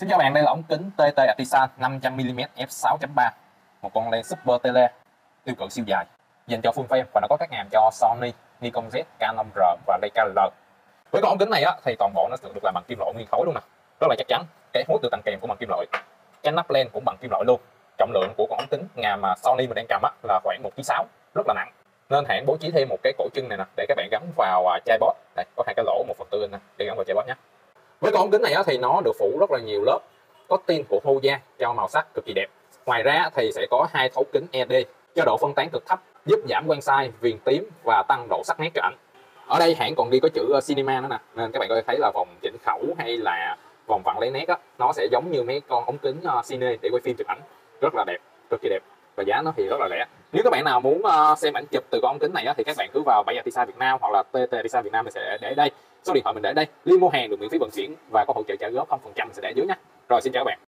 Xin chào bạn, đây là ống kính TT Artisan 500mm f6.3 Một con lens super tele tiêu cự siêu dài dành cho full frame và nó có các ngàm cho Sony, Nikon Z, Canon R và Leica L. Với con ống kính này á, thì toàn bộ nó được làm bằng kim loại nguyên khối luôn nè. Rất là chắc chắn, cái hút được tặng kèm của bằng kim loại Cái nắp lens cũng bằng kim loại luôn. Trọng lượng của con ống kính ngàm mà Sony mình đang cầm á, là khoảng 1kg, rất là nặng. Nên hãng bố trí thêm một cái cổ chân này nè để các bạn gắn vào chai bót. Đây có hai cái lỗ một phần tư nè để gắn vào chai bót nhé với con ống kính này á, thì nó được phủ rất là nhiều lớp có tin của Hoya cho màu sắc cực kỳ đẹp. Ngoài ra thì sẽ có hai thấu kính ED cho độ phân tán cực thấp giúp giảm quan sai viền tím và tăng độ sắc nét cho ảnh. Ở đây hãng còn ghi có chữ ờ, cinema nữa nè nên các bạn có thể thấy là vòng chỉnh khẩu hay là vòng vặn lấy nét á nó sẽ giống như mấy con ống kính ờ, cine để quay phim chụp ảnh. Rất là đẹp cực kỳ đẹp. Và giá nó thì rất là rẻ nếu các bạn nào muốn uh, xem ảnh chụp từ con ống kính này á, thì các bạn cứ vào bảy Artisa Việt Nam hoặc là TT Artisa Việt Nam mình sẽ để đây. Số điện thoại mình để đây. Liên mua hàng được miễn phí vận chuyển và có hỗ trợ trả góp 0% mình sẽ để dưới nhé. Rồi xin chào các bạn.